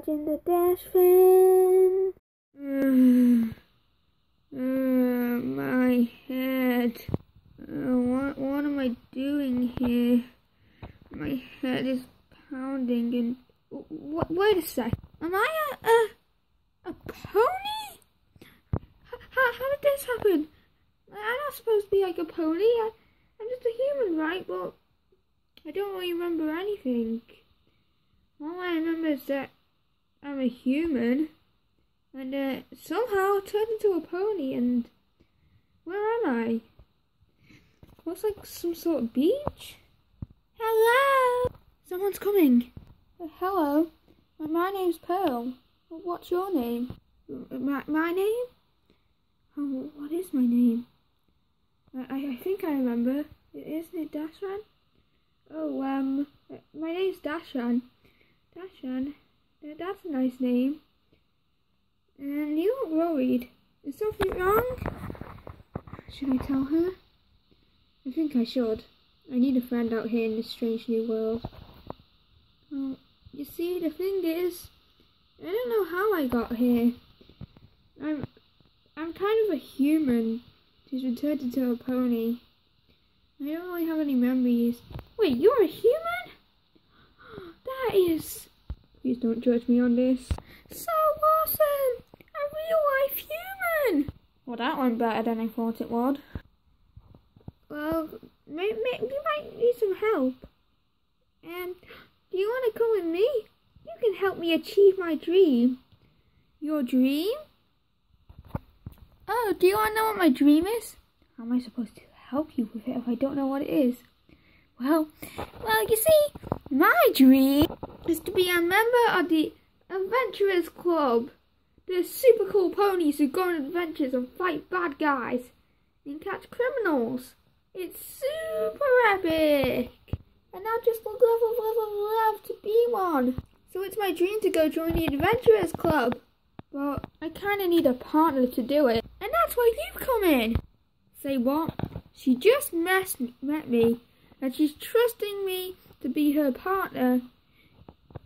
Dodging the Dashfan. Mm. Uh, my head. Uh, what, what am I doing here? My head is pounding and... Wait a sec. Am I a... a, a pony? H- how, how did this happen? I'm not supposed to be like a pony. I, I'm just a human, right? But I don't really remember anything. All I remember is that I'm a human. And uh, somehow turned into a pony and... Where am I? Looks like some sort of beach? Hello! Someone's coming. Uh, hello. My, my name's Pearl. What's your name? My, my name? Oh, what is my name? I, I think I remember. Isn't it Dashfan? Oh, um, my name's Dashfan. Dashfan? That's a nice name. And you look worried. Is something wrong? Should I tell her? I think I should. I need a friend out here in this strange new world. Well, you see, the thing is, I don't know how I got here. I'm, I'm kind of a human who's been turned a pony. I don't really have any memories. Wait, you're a human? That is... Please don't judge me on this. So awesome! A real-life human! Well, that went better than I thought it would. Well, may, may, you might need some help. Um, do you want to come with me? You can help me achieve my dream. Your dream? Oh, do you want to know what my dream is? How am I supposed to help you with it if I don't know what it is? Well, well, you see, my dream is to be a member of the Adventurers Club. The super cool ponies who go on adventures and fight bad guys and catch criminals. It's super epic! And I just love, love, love, love, love to be one. So it's my dream to go join the Adventurers Club. But I kinda need a partner to do it. And that's where you come in. Say what? She just met me and she's trusting me to be her partner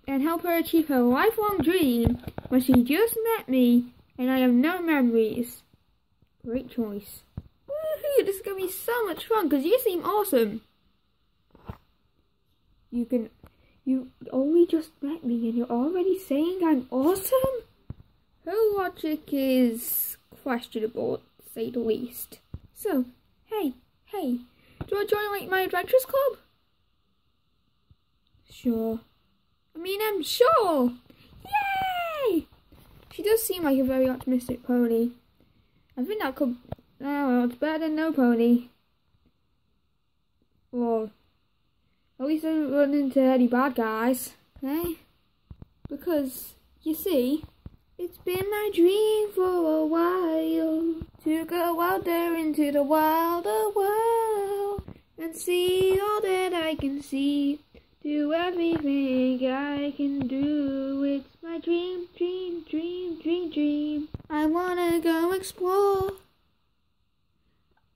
and help her achieve her lifelong dream when she just met me and I have no memories. Great choice. Woohoo! This is gonna be so much fun because you seem awesome. You can. You only just met me and you're already saying I'm awesome? Her logic is questionable, to say the least. So, hey, hey, do I join like my adventures club? Sure. I mean, I'm sure. Yay! She does seem like a very optimistic pony. I think that could. Well, it's better than no pony. Or at least I didn't run into any bad guys, eh? Because you see, it's been my dream for a while to go out there into the wilder world and see all that I can see. Do everything I can do. It's my dream, dream, dream, dream, dream. I wanna go explore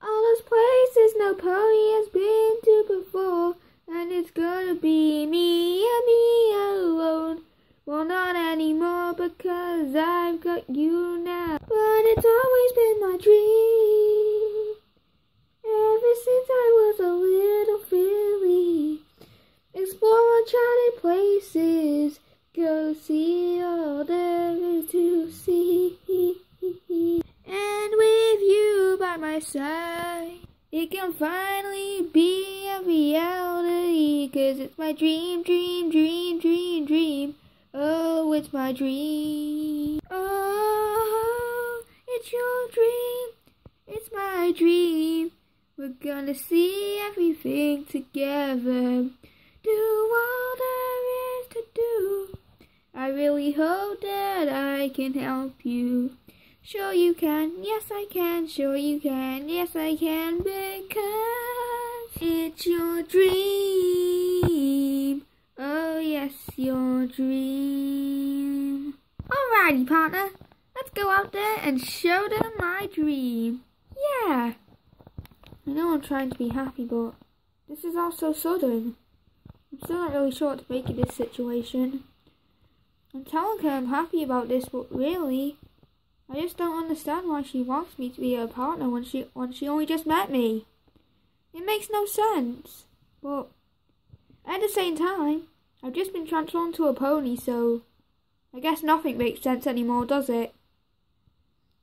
all those places no pony has been to before. And it's gonna be me and me alone. Well, not anymore because I've got you now. But it's always been my dream. It can finally be a reality. Cause it's my dream, dream, dream, dream, dream. Oh, it's my dream. Oh, it's your dream. It's my dream. We're gonna see everything together. Do all there is to do. I really hope that I can help you. Sure you can, yes I can, sure you can, yes I can, because it's your dream. Oh yes, your dream. Alrighty partner, let's go out there and show them my dream. Yeah. I know I'm trying to be happy, but this is all so sudden. I'm still not really sure what to make of this situation. I'm telling her I'm happy about this, but really, I just don't understand why she wants me to be her partner when she when she only just met me. It makes no sense. But at the same time, I've just been transformed to a pony, so I guess nothing makes sense anymore, does it?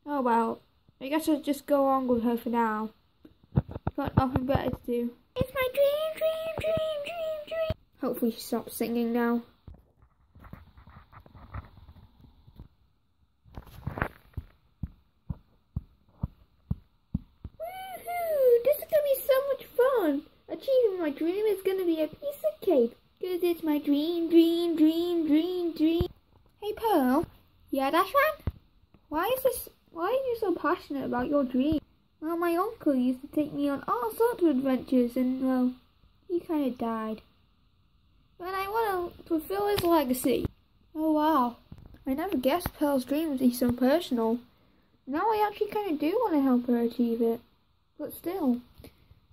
Oh well, I guess I'll just go on with her for now. Got nothing better to do. It's my dream, dream, dream, dream, dream. Hopefully she stops singing now. Woohoo! This is gonna be so fun. Achieving my dream is gonna be a piece of cake. Cause it's my dream, dream, dream, dream, dream. Hey Pearl. Yeah, that's right. Why is this why are you so passionate about your dream? Well, my uncle used to take me on all sorts of adventures and, well, he kind of died. But I want to fulfill his legacy. Oh, wow. I never guessed Pearl's dream would be so personal. Now I actually kind of do want to help her achieve it. But still,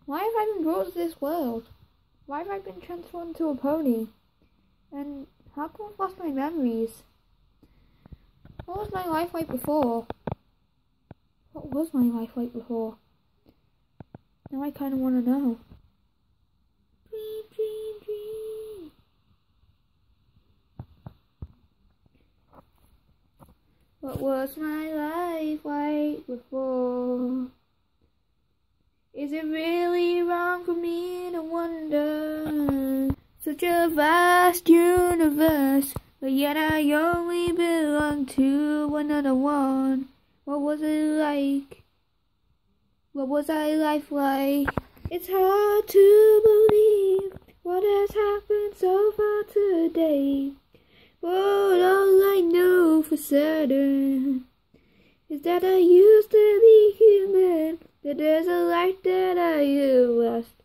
why have I been brought to this world? Why have I been transformed to a pony? And how come I've lost my memories? What was my life like before? What was my life like before? Now I kind of want to know. Dream, dream, dream. What was my life like before? Is it really Such a vast universe, but yet I only belong to another one. What was it like? What was I life like? It's hard to believe what has happened so far today. But all I know for certain is that I used to be human. That there's a light that I lost.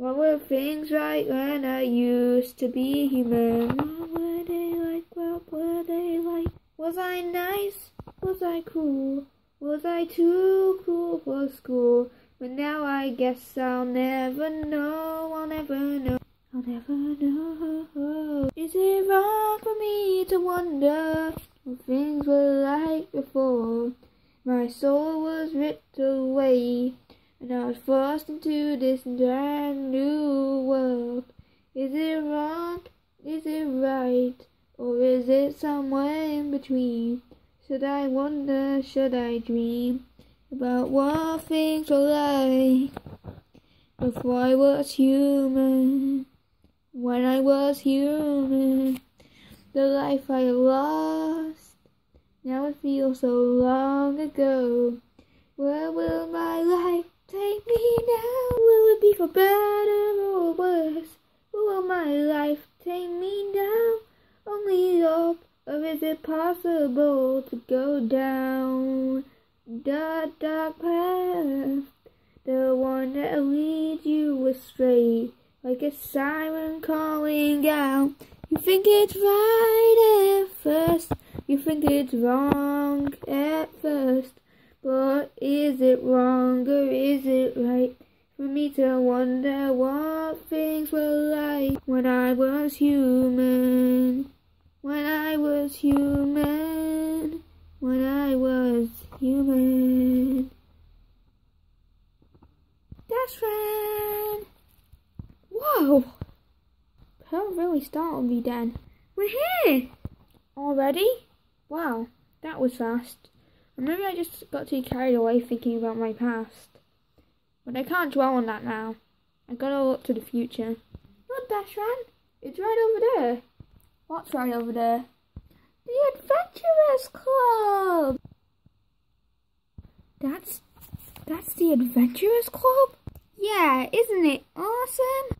What were things right when I used to be human? What were they like? What were they like? Was I nice? Was I cool? Was I too cool for school? But now I guess I'll never know, I'll never know, I'll never know. Is it wrong for me to wonder what things were like before? My soul was ripped away, and I was forced into this brand new world. Is it wrong? Is it right? Or is it somewhere in between? Should I wonder, should I dream about what things were like before I was human? When I was human, the life I lost, now it feels so long ago. Where will now? Will it be for better or worse? Will my life take me down? Only hope or is it possible to go down the dark path? The one that leads you astray, like a siren calling out. You think it's right at first, you think it's wrong at first. But is it wrong or is it right for me to wonder what things were like when I was human? When I was human, when I was human. That's right. Whoa! That really startled me then. We're here! Already? Wow, that was fast. Or maybe I just got too carried away thinking about my past. But I can't dwell on that now. I gotta look to the future. Look, Dashfan! It's right over there. What's right over there? The Adventurers Club! That's... that's the Adventurers Club? Yeah, isn't it awesome?